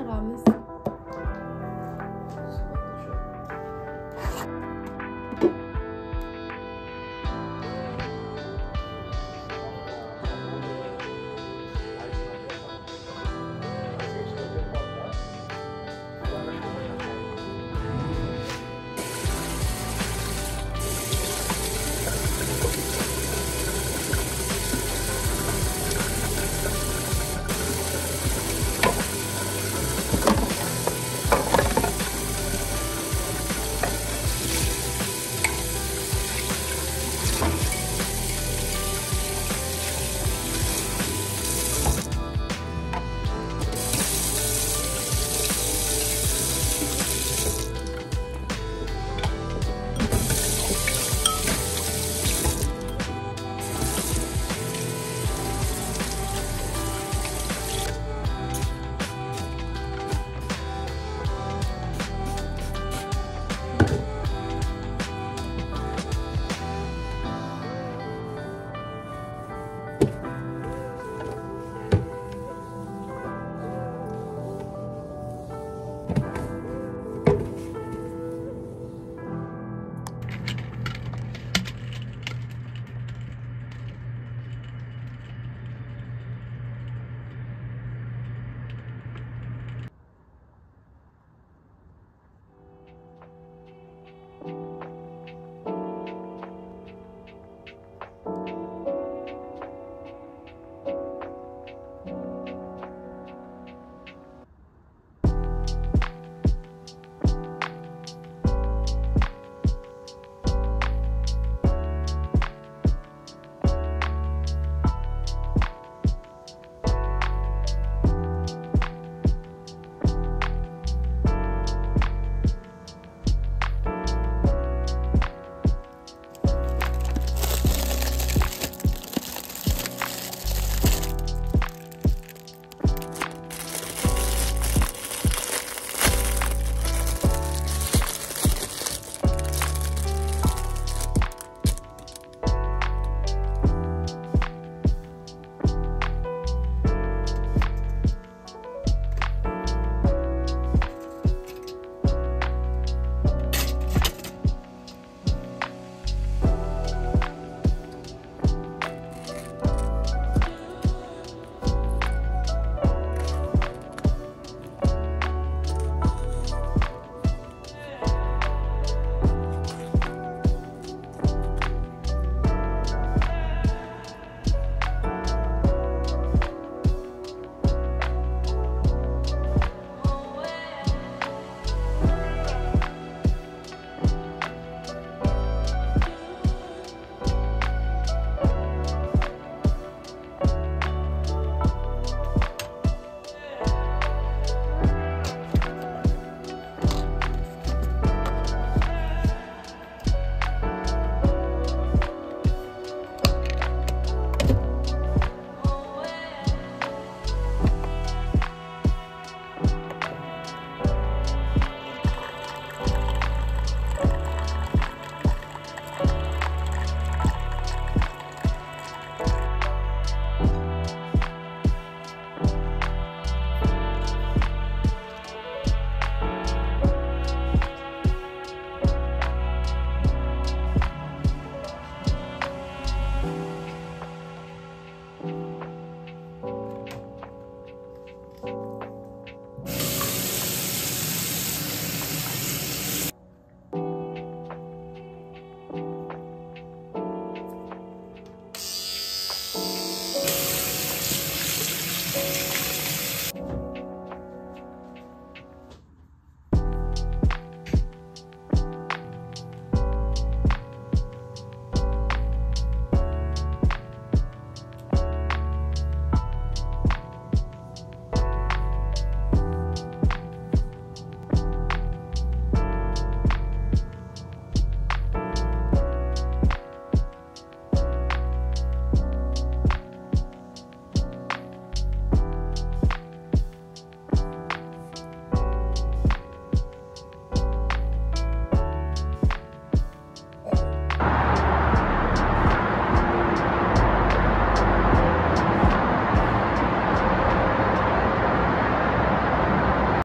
Rahmen ist